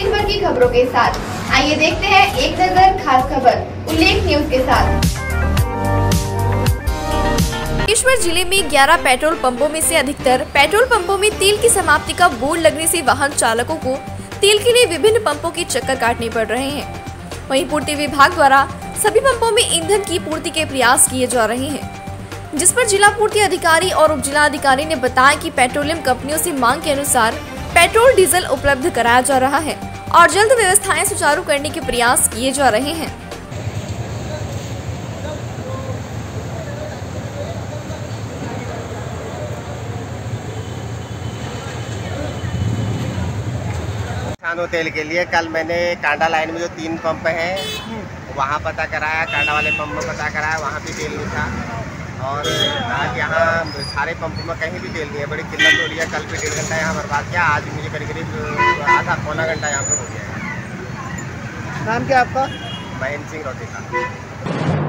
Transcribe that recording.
भर की खबरों के साथ। आइए देखते हैं एक नज़र खास खबर, उल्लेख न्यूज़ के साथ। बागेश्वर ज़िले में 11 पेट्रोल पंपों में से अधिकतर पेट्रोल पंपों में तेल की समाप्ति का बोर्ड लगने से वाहन चालकों को तेल के लिए विभिन्न पंपों के चक्कर काटने पड़ रहे हैं। वहीं पूर्ति विभाग द्वारा सभी पंपों में ईंधन की पूर्ति के प्रयास किए जा रहे हैं। जिस पर जिला पूर्ति अधिकारी और उप जिला अधिकारी ने बताया कि पेट्रोलियम कंपनियों से मांग के अनुसार पेट्रोल, डीजल उपलब्ध कराया जा रहा है और जल्द व्यवस्थाएँ सुचारू करने के प्रयास किए जा रहे हैं। तेल के लिए कल मैंने कांडा लाइन में जो तीन पंप हैं, वहाँ पता कराया, कांडा वाले पंप में पता कराया, वहाँ भी तेल नहीं था। और आज यहाँ सारे पंप में कहीं भी तेल नहीं है बड़ी किल्लत हो रही है। कल भी डेढ़ घंटा यहाँ बर्बाद किया आज मुझे करीब करीब आधा पौना घंटा यहाँ पर हो गया है। नाम क्या आपका? महेंद्र सिंह रोटी का